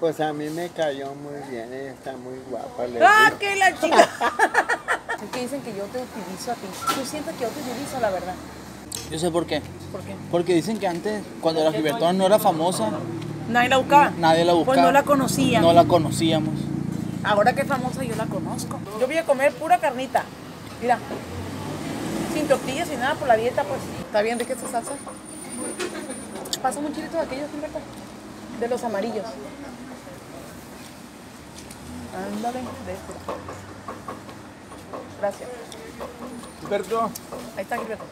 Pues a mí me cayó muy bien, ella está muy guapa. le ¡Ah, digo. qué la chica! es que dicen que yo te utilizo a ti. Tú sientes que yo te utilizo, la verdad. Yo sé por qué. ¿Por qué? Porque dicen que antes, cuando la Gilbertona no era famosa, Nadie la buscaba. nadie la buscaba. Pues no la conocía. No la conocíamos. Ahora que es famosa, yo la conozco. Yo voy a comer pura carnita. Mira. Sin tortillas, sin nada por la dieta, pues. ¿Está bien rica esta salsa? Pasa un chilito de aquellos, Humberto. De los amarillos. Ándale, de este. Gracias. Gilberto. Ahí está, Gilberto.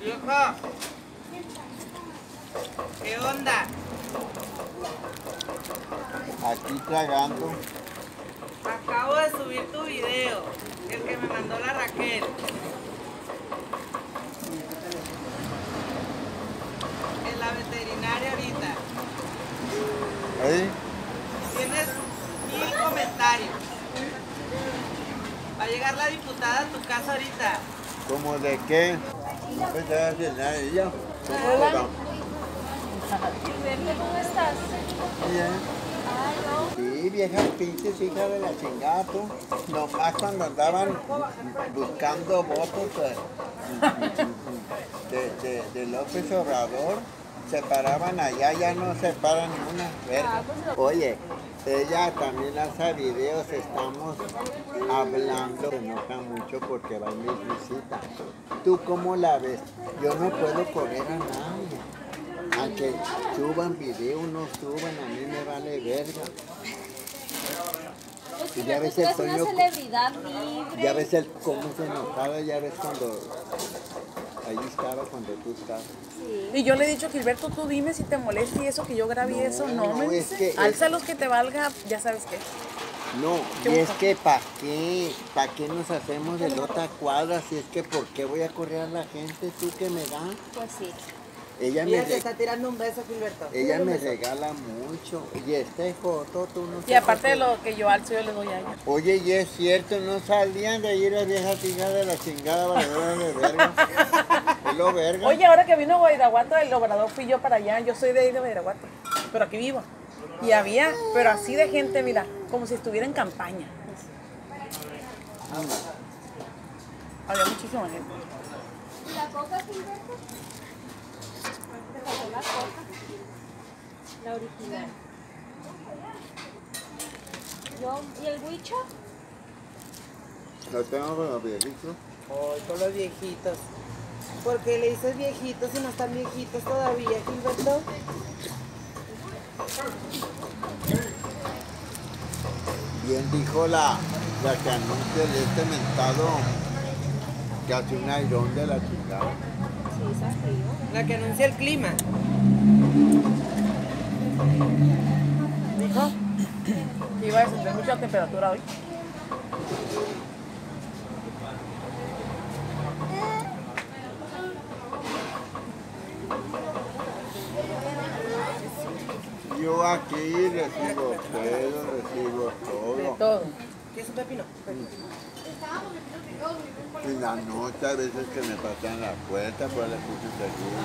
Vieja. ¿Qué onda? Aquí tragando. Acabo de subir tu video, el que me mandó la Raquel. En la veterinaria ahorita. Tienes mil comentarios. Va a llegar la diputada a tu casa ahorita. ¿Cómo de qué? No pensaba hacer nada de ella. Hola. ¿cómo estás? Bien. Sí, viejas pinches hijas de la chingada, tú. Nomás cuando andaban buscando votos de, de, de López Obrador, se paraban allá, ya no se paran ni una verga. Oye, ella también hace videos, estamos hablando, se enoja mucho porque va en mis visitas. ¿Tú cómo la ves? Yo no puedo correr a nadie. Aunque suban video, no suban, a mí me vale verga. Y ya ves el una celebridad libre. Ya ves el, cómo se enojaba, ya ves cuando ahí estaba, cuando tú estabas. Sí. Y yo le he dicho, Gilberto, tú dime si te molesta y eso, que yo grabé No, eso. No, no, me es que- Alza los que te valga, ya sabes qué. No, Qué y es que ¿para qué? ¿Para qué nos hacemos de la otra cuadra? Si es que ¿por qué voy a correr a la gente? ¿Tú que me da? Pues sí. Ella me, Mira, te re- está tirando un beso, Gilberto. ella me regala mucho. Y este foto, tú no Y aparte de lo que yo alzo, yo le doy a ella. Oye, y es cierto, no salían de ahí las viejas hijas de la chingada valedora de verga. Es lo verga. Oye, ahora que vino Guairaguato, el obrador fui yo para allá. Yo soy de ahí de Guairaguato, pero aquí vivo. Y había, pero así de gente, mira, como si estuviera en campaña. Había muchísima gente. ¿Y la coca, Gilberto? Te pasó la coca. La original. Yo, ¿y el huicho? Lo tengo con los viejitos. Hoy con los viejitos. ¿Por qué le dices viejitos si no están viejitos todavía, Gilberto? Bien dijo la, la que anuncia de este mentado que hace un airón de la chingada. Sí, está frío. La que anuncia el clima. Dijo que iba a descender mucha temperatura hoy. Yo aquí recibo pedo, recibo De todo. todo. ¿Qué es un pepino? En la noche a veces que me pasan la puerta, pues le puse seguro.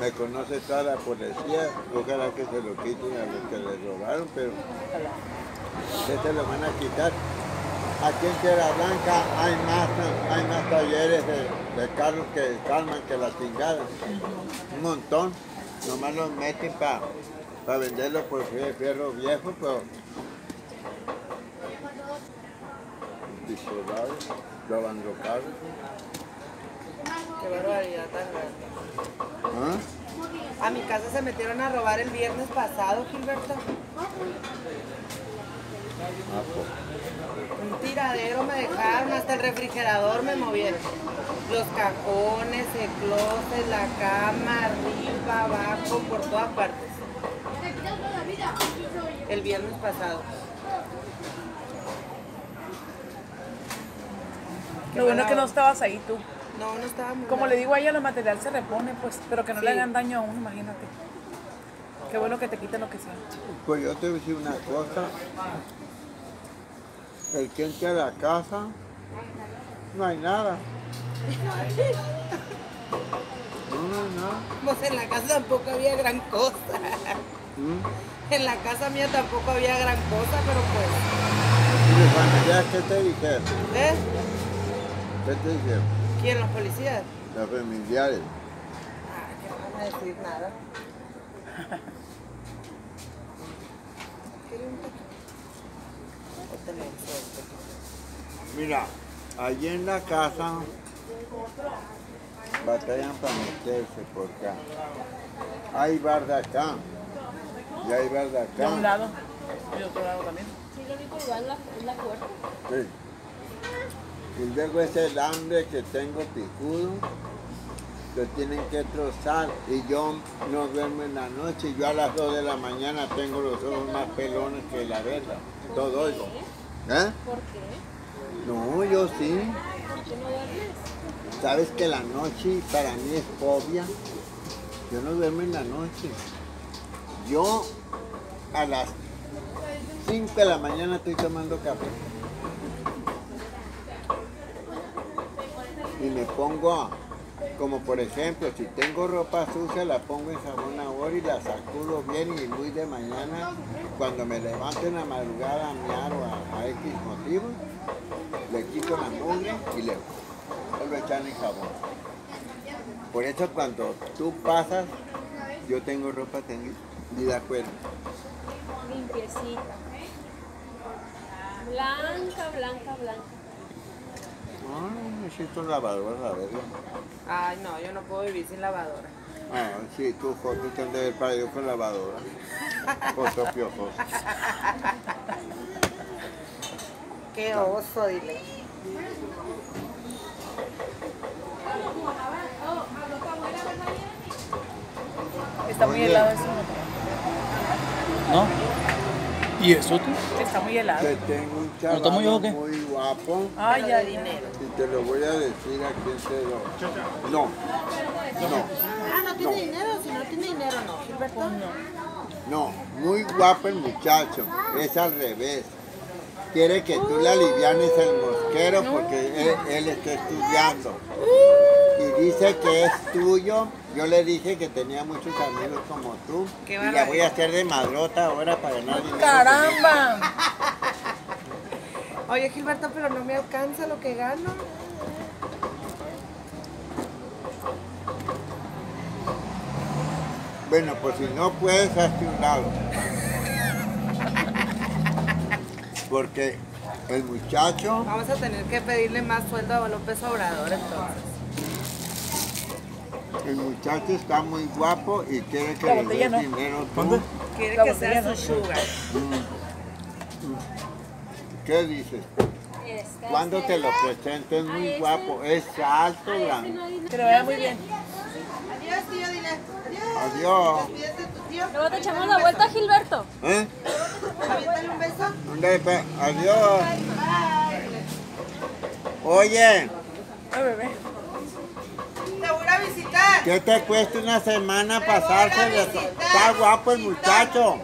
Me conoce toda la policía, ojalá que se lo quiten a los que le robaron, pero ¿qué se lo van a quitar? Aquí en Tierra Blanca hay más, hay más talleres de, de carros que calman que la chingada. Un montón. Nomás los meten para venderlos por fie- fierro viejo, pero... Disoldados, lavando carros. Qué barbaridad tan grande. ¿Ah? A mi casa se metieron a robar el viernes pasado, Gilberto. Ah, pues. Un tiradero me dejaron, hasta el refrigerador me movieron. Los cajones, el closet, la cama, arriba, abajo, por todas partes. El viernes pasado. Lo bueno es que no estabas ahí tú. No, no estaba muy Como mal. le digo a ella, el material se repone, pues, pero que no le hagan daño a uno, imagínate. Qué bueno que te quiten lo que sea. Pues yo te voy a decir una cosa. El que entre a la casa, no hay nada. No, no hay nada. Pues en la casa tampoco había gran cosa. ¿Mm? En la casa mía tampoco había gran cosa, pero pues. ¿Y de familia qué te dijeron? ¿Eh? ¿Qué te dijeron? ¿Quién? ¿Los policías? Los familiares. Que no van a decir nada. Mira, allí en la casa batallan para meterse porque hay bar de acá y hay bar de De un acá. lado y de otro lado también. Sí, lo único igual la, es la puerta. Sí. Y luego es el hambre que tengo picudo, lo tienen que trozar y yo no duermo en la noche. Yo a las 2 de la mañana tengo los ojos más pelones que la verga. Todo oigo. ¿Eh? ¿Por qué? No, yo sí. Sabes que la noche para mí es fobia. Yo no duermo en la noche. Yo a las 5 de la mañana estoy tomando café. Y me pongo, a- como por ejemplo, si tengo ropa sucia, la pongo en jabón ahora y la sacudo bien y muy de mañana, cuando me levanto en la madrugada a miar o a, a X motivo, le quito la mugre y le vuelvo a echar en jabón. Por eso cuando tú pasas, yo tengo ropa tendida y de acuerdo. Limpiecita. Blanca, blanca, blanca. Ay, necesito lavadora, la verdad. Ay, no, yo no puedo vivir sin lavadora. Ah, sí, tu foto te han de ver para con lavadora. Foto piojosa. Qué oso, dile. Está muy helado eso. ¿No? ¿Y eso tú? Está muy helado. Te tengo un ¿No tomo yo o chaval muy guapo Ay, ya dinero. y te lo voy a decir aquí entero. No, no, Ah, no tiene dinero. Si no tiene dinero, no. Gilberto. no, muy guapo el muchacho. Es al revés. Quiere que tú le alivianes el mosquero porque él, él está estudiando. Dice que es tuyo. Yo le dije que tenía muchos amigos como tú. Qué y la voy a hacer de madrota ahora para ganar dinero. ¡Caramba! Oye, Gilberto, pero no me alcanza lo que gano. Bueno, pues si no puedes, hazte un lado. Porque el muchacho, Vamos a tener que pedirle más sueldo a López Obrador entonces. El muchacho está muy guapo y quiere que le no. dinero tú. ¿Dónde? Quiere La que sea su sugar. ¿Qué dices? Este, Cuando este, te lo presento es muy ese- guapo, es alto, grande. hay Que le vaya muy bien. Adiós, tío, dile. Adiós. Adiós. Luego te echamos la vuelta, Gilberto. ¿Eh? Aviéntale un beso. ¿Dónde pa- Adiós. Oye, Ay, bebé. Te voy a visitar. ¿Qué te cuesta una semana pasarse? de- Está guapo el muchacho.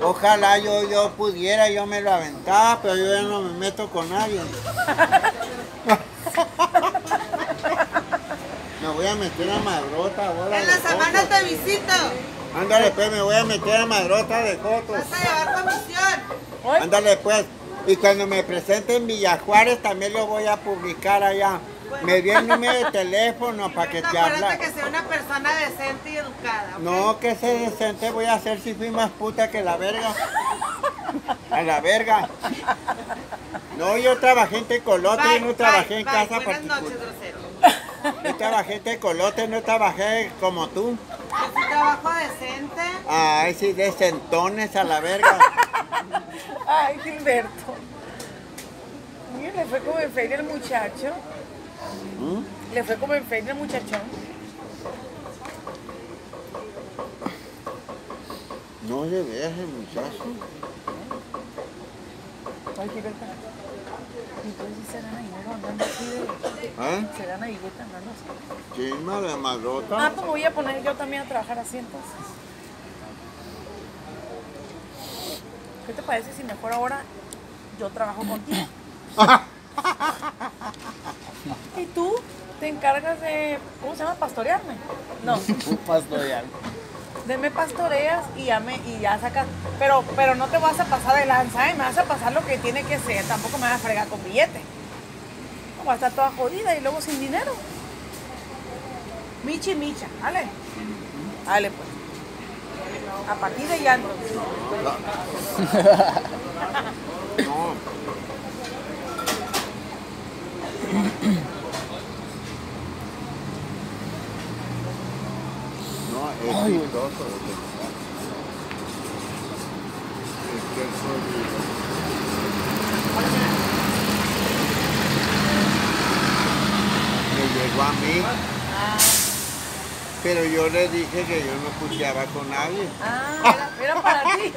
Ojalá yo, yo pudiera, yo me lo aventaba, pero yo ya no me meto con nadie. Me voy a meter a madrota ahora. En la jotos. te visito. Ándale pues, me voy a meter a madrota de fotos. Vas a llevar comisión. Ándale pues. Y cuando me presente en Villa Juárez también lo voy a publicar allá. Me dio el número de teléfono para que te habla. que sea una persona decente y educada. No, que ese decente voy a hacer si fui más puta que la verga. A la verga. No, yo trabajé en Tecolote y no Bye, trabajé bye, en bye. casa Buenas particular. noches, grosero. Yo trabajé en Tecolote, no trabajé como tú. Es un trabajo decente. Ay, sí, de sentones a la verga. Ay, Gilberto. Mira, le fue como en feria el muchacho. ¿Mm? Le fue como en el muchachón. No le veas el muchacho. Ay, Gilberto. Entonces sí se gana dinero andando así de... ¿Eh? Se gana billete andando así. Chisma de Ah, pues me voy a poner yo también a trabajar así entonces. ¿Qué te parece si mejor ahora yo trabajo contigo? y tú te encargas de, ¿cómo se llama? Pastorearme. No, Pastorear. de me pastoreas y ya me, y ya sacas. Pero, pero no te vas a pasar de lanza, ¿eh? me vas a pasar lo que tiene que ser. Tampoco me vas a fregar con billete. No, voy a estar toda jodida y luego sin dinero. Michi micha, ¿vale? Dale pues. A partir de ya entonces. No. No, Me llegó a mí, pero yo le dije que yo no puteaba con nadie. Ah, era, era para ti.